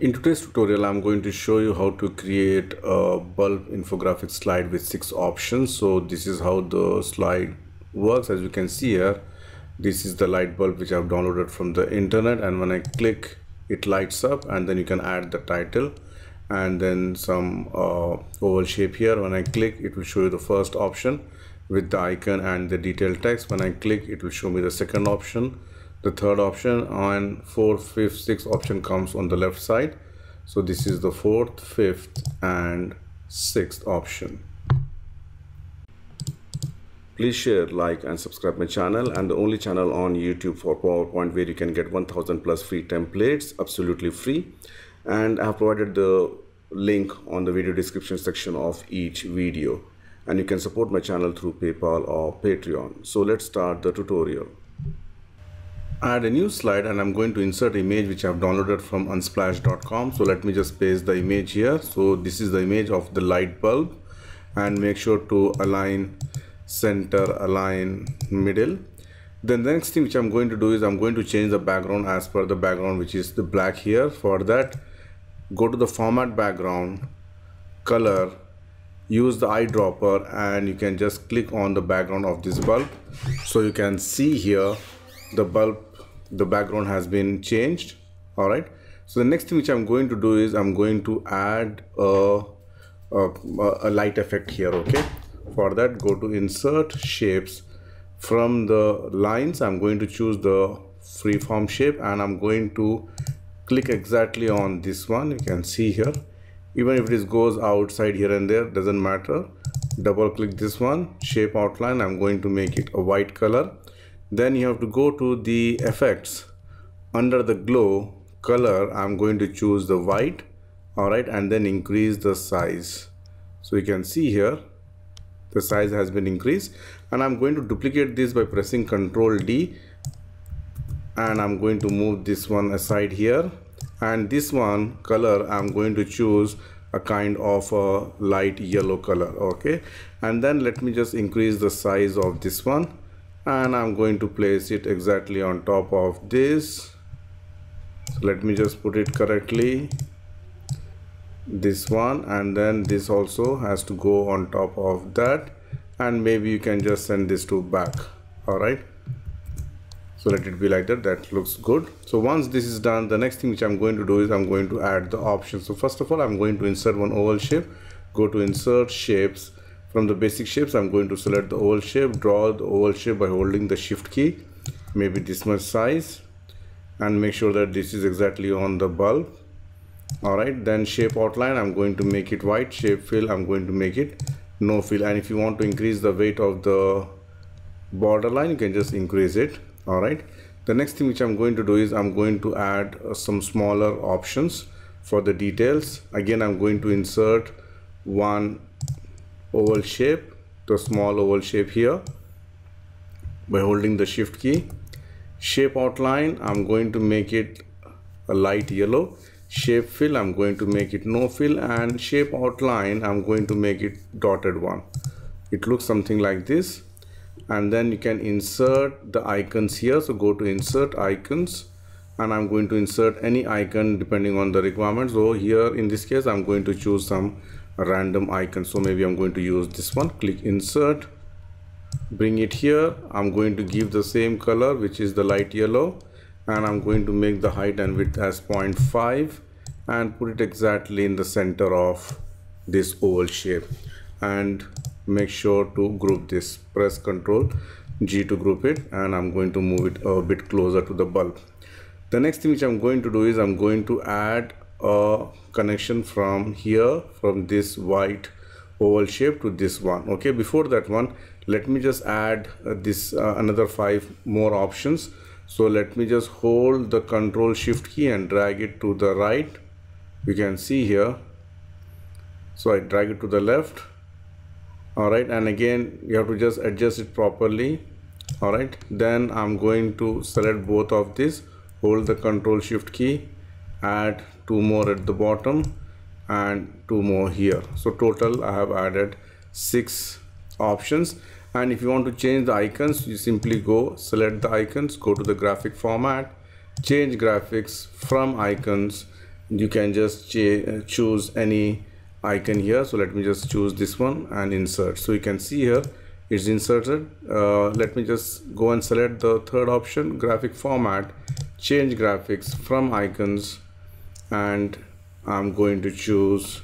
In today's tutorial, I'm going to show you how to create a bulb infographic slide with six options. So this is how the slide works. As you can see here, this is the light bulb which I've downloaded from the internet and when I click, it lights up and then you can add the title and then some uh, oval shape here. When I click, it will show you the first option with the icon and the detailed text. When I click, it will show me the second option the third option and fourth fifth sixth option comes on the left side. So this is the fourth fifth and sixth option. Please share like and subscribe my channel and the only channel on youtube for powerpoint where you can get 1000 plus free templates absolutely free. And i have provided the link on the video description section of each video. And you can support my channel through paypal or patreon. So let's start the tutorial add a new slide and I'm going to insert image which I've downloaded from unsplash.com so let me just paste the image here. So this is the image of the light bulb and make sure to align center align middle. Then the next thing which I'm going to do is I'm going to change the background as per the background which is the black here. For that go to the format background color use the eyedropper and you can just click on the background of this bulb. So you can see here the bulb the background has been changed. All right so the next thing which i'm going to do is i'm going to add a, a, a light effect here okay? For that go to insert shapes. From the lines i'm going to choose the freeform shape and i'm going to click exactly on this one. You can see here. Even if this goes outside here and there doesn't matter. Double click this one shape outline. I'm going to make it a white color then you have to go to the effects. Under the glow color I'm going to choose the white alright and then increase the size. So you can see here the size has been increased. And I'm going to duplicate this by pressing ctrl D. And I'm going to move this one aside here. And this one color I'm going to choose a kind of a light yellow color okay? And then let me just increase the size of this one and I'm going to place it exactly on top of this. So let me just put it correctly. This one and then this also has to go on top of that. And maybe you can just send this to back. All right so let it be like that. That looks good. So once this is done the next thing which i'm going to do is i'm going to add the options. So first of all i'm going to insert one oval shape. Go to insert shapes from the basic shapes, I'm going to select the oval shape, draw the oval shape by holding the shift key, maybe this much size and make sure that this is exactly on the bulb. Alright, then shape outline, I'm going to make it white, shape fill, I'm going to make it no fill and if you want to increase the weight of the borderline, you can just increase it. Alright, the next thing which I'm going to do is I'm going to add uh, some smaller options for the details. Again, I'm going to insert one oval shape the small oval shape here by holding the shift key. Shape outline I'm going to make it a light yellow. Shape fill I'm going to make it no fill. And shape outline I'm going to make it dotted one. It looks something like this. And then you can insert the icons here. So go to insert icons. And I'm going to insert any icon depending on the requirements. So here in this case I'm going to choose some random icon. So maybe I'm going to use this one. Click insert. Bring it here. I'm going to give the same color which is the light yellow. And I'm going to make the height and width as 0.5 and put it exactly in the center of this oval shape. And make sure to group this. Press ctrl G to group it. And I'm going to move it a bit closer to the bulb. The next thing which I'm going to do is I'm going to add a connection from here from this white oval shape to this one. Okay before that one let me just add uh, this uh, another five more options. So let me just hold the control shift key and drag it to the right. You can see here. So I drag it to the left. Alright and again you have to just adjust it properly. Alright then I'm going to select both of these. Hold the control shift key add two more at the bottom and two more here. So total I have added six options. And if you want to change the icons you simply go select the icons go to the graphic format change graphics from icons. You can just choose any icon here. So let me just choose this one and insert. So you can see here it's inserted. Uh, let me just go and select the third option graphic format change graphics from icons and I'm going to choose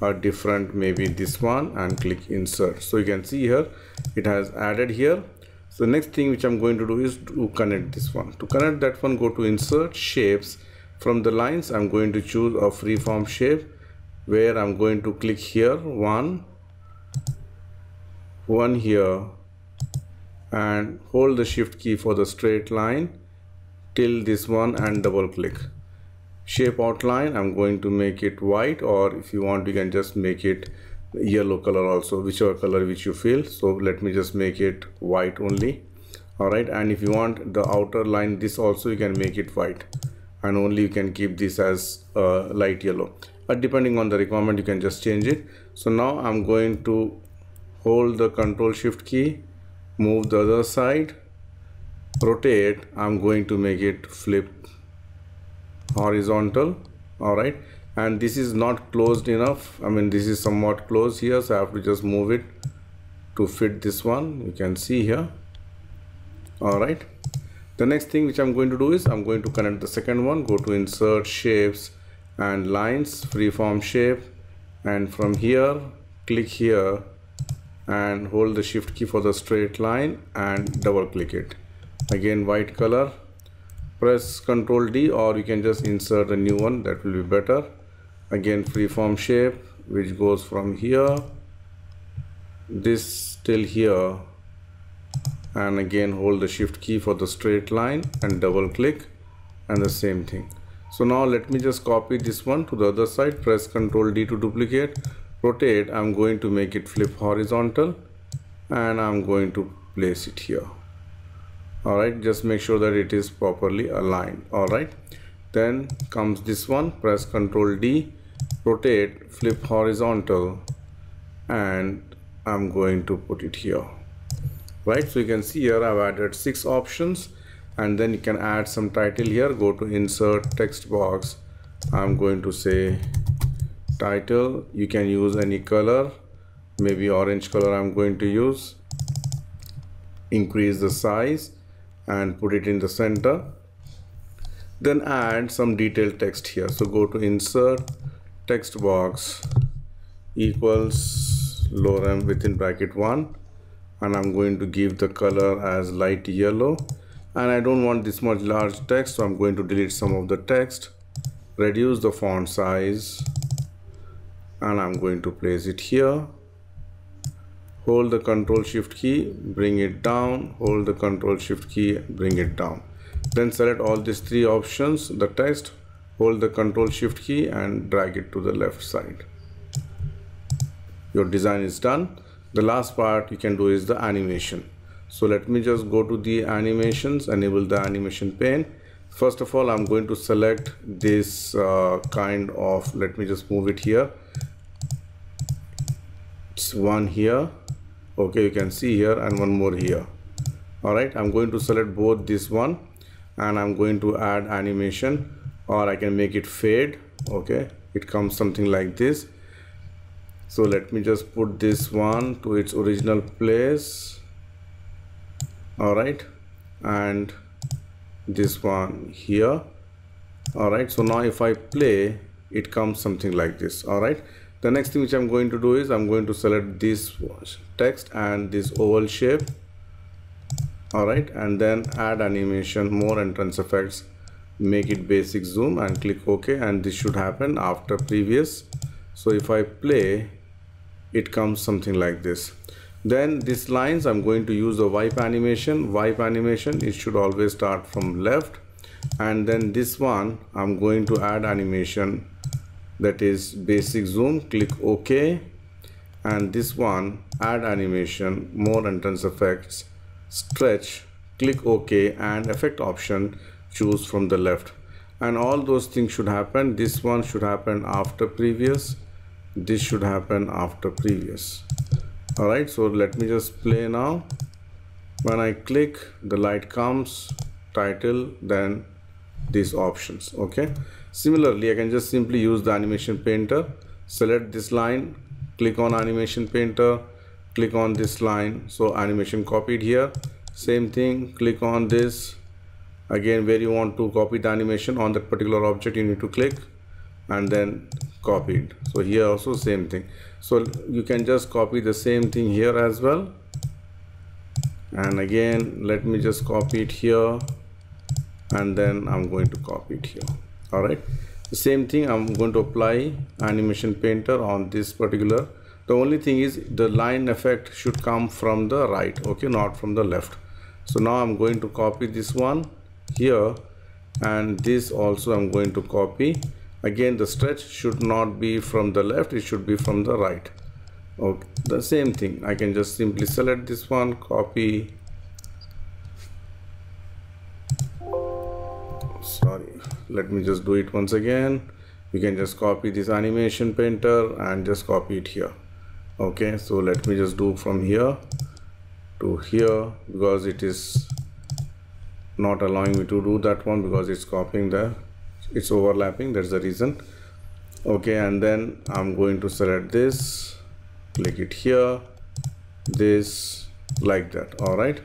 a different maybe this one and click insert. So you can see here it has added here. So the next thing which I'm going to do is to connect this one. To connect that one go to insert shapes. From the lines I'm going to choose a freeform shape where I'm going to click here one one here and hold the shift key for the straight line till this one and double click shape outline. I'm going to make it white or if you want you can just make it yellow color also whichever color which you feel. So let me just make it white only. All right and if you want the outer line this also you can make it white. And only you can keep this as uh, light yellow. But depending on the requirement you can just change it. So now I'm going to hold the control shift key move the other side rotate. I'm going to make it flip horizontal all right and this is not closed enough. I mean this is somewhat closed here so I have to just move it to fit this one. You can see here. All right the next thing which I'm going to do is I'm going to connect the second one go to insert shapes and lines freeform shape and from here click here and hold the shift key for the straight line and double click it. Again white color press ctrl D or you can just insert a new one that will be better. Again freeform shape which goes from here this till here and again hold the shift key for the straight line and double click and the same thing. So now let me just copy this one to the other side press ctrl d to duplicate rotate i'm going to make it flip horizontal and i'm going to place it here all right just make sure that it is properly aligned. All right then comes this one. Press ctrl d rotate flip horizontal and i'm going to put it here. Right so you can see here i've added six options and then you can add some title here. Go to insert text box. I'm going to say title. You can use any color. Maybe orange color i'm going to use. Increase the size and put it in the center. Then add some detailed text here. So go to insert text box equals lorem within bracket 1 and I'm going to give the color as light yellow. And I don't want this much large text so I'm going to delete some of the text reduce the font size and I'm going to place it here hold the control shift key bring it down. Hold the control shift key bring it down. Then select all these three options the text hold the control shift key and drag it to the left side. Your design is done. The last part you can do is the animation. So let me just go to the animations enable the animation pane. First of all i'm going to select this uh, kind of let me just move it here. It's one here okay you can see here and one more here. All right i'm going to select both this one and i'm going to add animation or i can make it fade. Okay it comes something like this. So let me just put this one to its original place. All right and this one here. All right so now if I play it comes something like this. All right the next thing which I'm going to do is I'm going to select this text and this oval shape. All right and then add animation more entrance effects make it basic zoom and click ok and this should happen after previous. So if I play it comes something like this. Then these lines I'm going to use the wipe animation. Wipe animation it should always start from left. And then this one I'm going to add animation that is basic zoom click OK. And this one add animation more entrance effects stretch click OK and effect option choose from the left. And all those things should happen. This one should happen after previous. This should happen after previous. All right so let me just play now. When I click the light comes title then these options okay? Similarly I can just simply use the animation painter select this line click on animation painter click on this line so animation copied here. Same thing click on this. Again where you want to copy the animation on that particular object you need to click and then copied so here also same thing. So you can just copy the same thing here as well. And again let me just copy it here and then I'm going to copy it here. All right the same thing I'm going to apply animation painter on this particular. The only thing is the line effect should come from the right okay not from the left. So now I'm going to copy this one here and this also I'm going to copy. Again the stretch should not be from the left it should be from the right. Okay the same thing. I can just simply select this one copy let me just do it once again. You can just copy this animation painter and just copy it here. Okay so let me just do from here to here because it is not allowing me to do that one because it's copying the it's overlapping that's the reason. Okay and then I'm going to select this click it here this like that all right?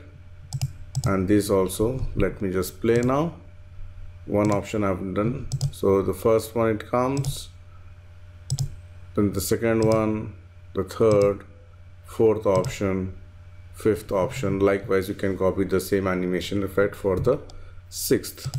And this also let me just play now one option I've done. So the first one it comes then the second one the third fourth option fifth option. Likewise you can copy the same animation effect for the sixth